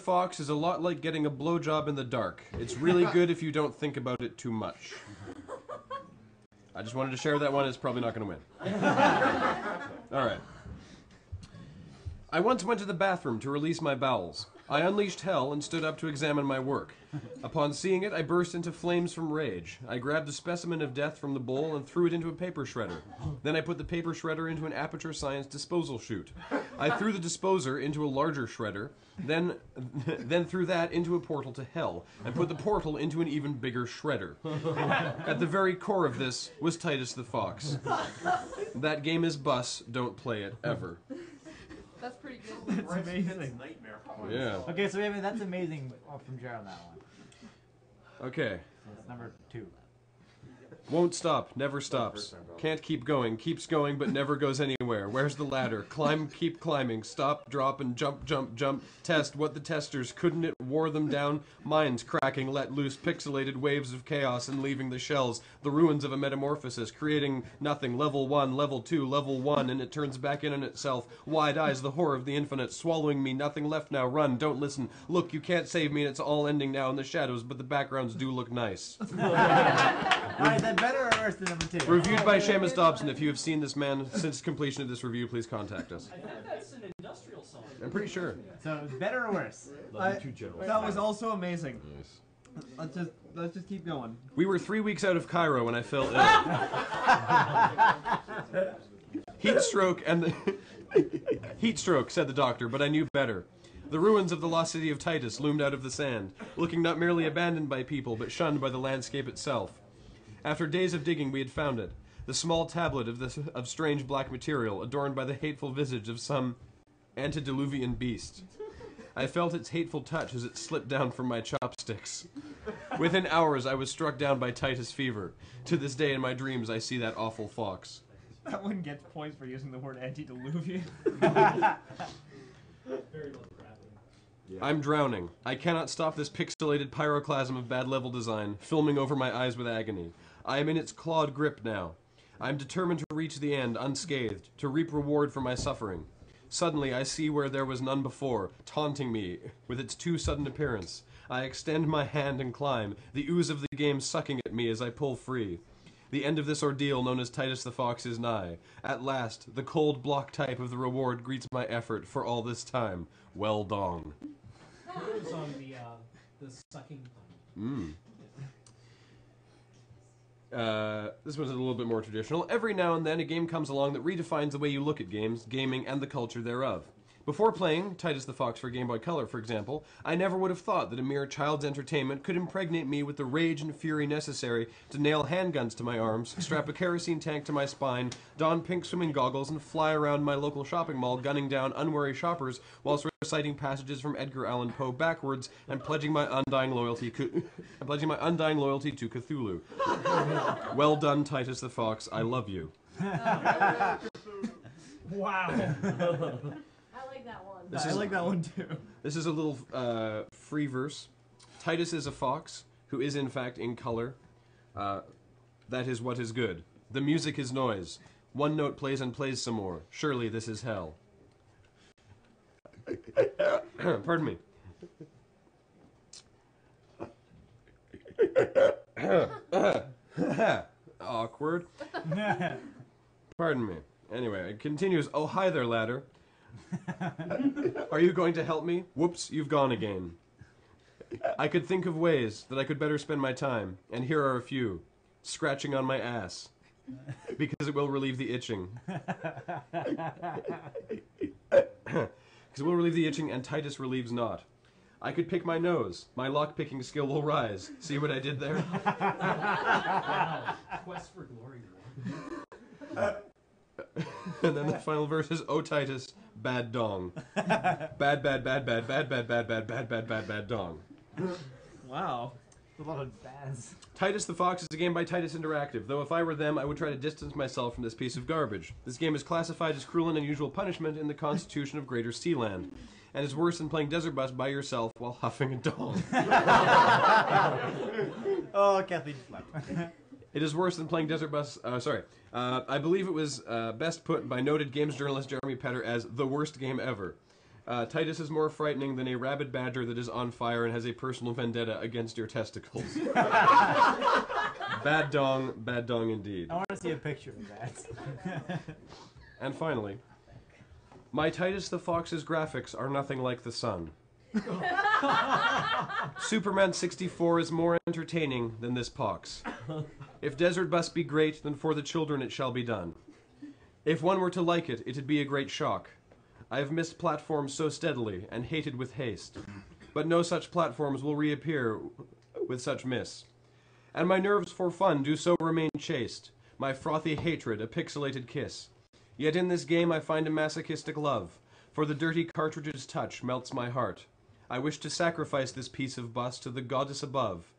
Fox is a lot like getting a blowjob in the dark. It's really good if you don't think about it too much. I just wanted to share that one. It's probably not going to win. All right. I once went to the bathroom to release my bowels. I unleashed hell and stood up to examine my work. Upon seeing it, I burst into flames from rage. I grabbed a specimen of death from the bowl and threw it into a paper shredder. Then I put the paper shredder into an aperture science disposal chute. I threw the disposer into a larger shredder, then then threw that into a portal to hell, and put the portal into an even bigger shredder. At the very core of this was Titus the Fox. That game is bus, don't play it ever. That's pretty good. That's amazing. Nightmare. Yeah. Okay, so I mean that's amazing uh, from Jared on that one. Okay. So that's number two. Won't stop, never stops. Can't keep going, keeps going but never goes anywhere. Where's the ladder? Climb, keep climbing. Stop, drop, and jump, jump, jump. Test what the testers couldn't it wore them down? Minds cracking, let loose pixelated waves of chaos and leaving the shells, the ruins of a metamorphosis, creating nothing. Level one, level two, level one, and it turns back in on itself. Wide eyes, the horror of the infinite, swallowing me. Nothing left now. Run, don't listen. Look, you can't save me, and it's all ending now in the shadows, but the backgrounds do look nice. Alright, then better or worse than number two? Reviewed by Seamus Dobson. If you have seen this man since completion of this review, please contact us. I think that's an industrial song. I'm pretty sure. So better or worse? I- too general. That was also amazing. Let's just let's just keep going. We were three weeks out of Cairo when I fell ill. Heat stroke and the heat stroke, said the doctor, but I knew better. The ruins of the lost city of Titus loomed out of the sand, looking not merely abandoned by people, but shunned by the landscape itself. After days of digging, we had found it. The small tablet of this of strange black material, adorned by the hateful visage of some antediluvian beast. I felt its hateful touch as it slipped down from my chopsticks. Within hours, I was struck down by Titus fever. To this day, in my dreams, I see that awful fox. That one gets points for using the word antediluvian. Very low gravity. I'm drowning. I cannot stop this pixelated pyroclasm of bad level design, filming over my eyes with agony. I am in its clawed grip now. I am determined to reach the end unscathed, to reap reward for my suffering. Suddenly, I see where there was none before, taunting me with its too sudden appearance. I extend my hand and climb, the ooze of the game sucking at me as I pull free. The end of this ordeal, known as Titus the Fox, is nigh. At last, the cold block type of the reward greets my effort for all this time. Well dong. On the uh, the sucking. Mm. Uh, this one's a little bit more traditional. Every now and then, a game comes along that redefines the way you look at games, gaming, and the culture thereof. Before playing Titus the Fox for Game Boy Color, for example, I never would have thought that a mere child's entertainment could impregnate me with the rage and fury necessary to nail handguns to my arms, strap a kerosene tank to my spine, don pink swimming goggles, and fly around my local shopping mall gunning down unwary shoppers whilst reciting passages from Edgar Allan Poe backwards and pledging my undying loyalty, and pledging my undying loyalty to Cthulhu. well done, Titus the Fox. I love you. Wow. I like that one. This I is- like that one too. This is a little uh, free verse. Titus is a fox who is in fact in color. Uh, that is what is good. The music is noise. One note plays and plays some more. Surely this is hell. Pardon me. Awkward. Pardon me. Anyway, it continues. Oh, hi there, ladder. Are you going to help me? Whoops, you've gone again. I could think of ways that I could better spend my time, and here are a few. Scratching on my ass. Because it will relieve the itching. Because it will relieve the itching, and Titus relieves not. I could pick my nose. My lock picking skill will rise. See what I did there? Wow. Quest for glory. And then the final verse is, Oh Titus, bad dong. Bad, bad, bad, bad, bad, bad, bad, bad, bad, bad, bad, bad, bad dong. Wow. a lot of bads. Titus the Fox is a game by Titus Interactive, though if I were them, I would try to distance myself from this piece of garbage. This game is classified as cruel and unusual punishment in the Constitution of Greater Sealand, and is worse than playing Desert Bus by yourself while huffing a dong. Oh, Kathleen Flap. It is worse than playing Desert Bus. Uh, sorry, uh, I believe it was uh, best put by noted games journalist Jeremy Petter as the worst game ever. Uh, Titus is more frightening than a rabid badger that is on fire and has a personal vendetta against your testicles. bad dong, bad dong indeed. I want to see a picture of that. And finally, my Titus the Fox's graphics are nothing like the sun. Superman 64 is more entertaining than this pox. If Desert Bus be great, then for the children it shall be done. If one were to like it, it'd be a great shock. I have missed platforms so steadily and hated with haste, but no such platforms will reappear with such miss. And my nerves for fun do so remain chaste, my frothy hatred a pixelated kiss. Yet in this game I find a masochistic love, for the dirty cartridge's touch melts my heart. I wish to sacrifice this piece of bus to the goddess above.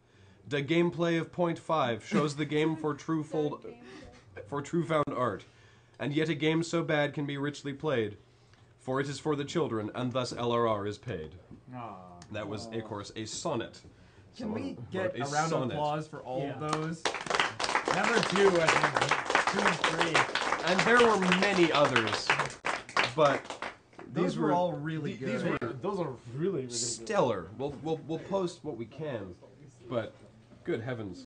The gameplay of point five shows the game for true fold for true found art, and yet a game so bad can be richly played, for it is for the children, and thus LRR is paid. Aw. That was, of course, a sonnet. Can we get wrote a round of sonnet. applause for all Yeah. of those? Number two, I think. Two and three. And there were many others, but Those these were all really the- These were Those are really ridiculous. stellar. We'll, we'll, we'll post what we can, but good heavens.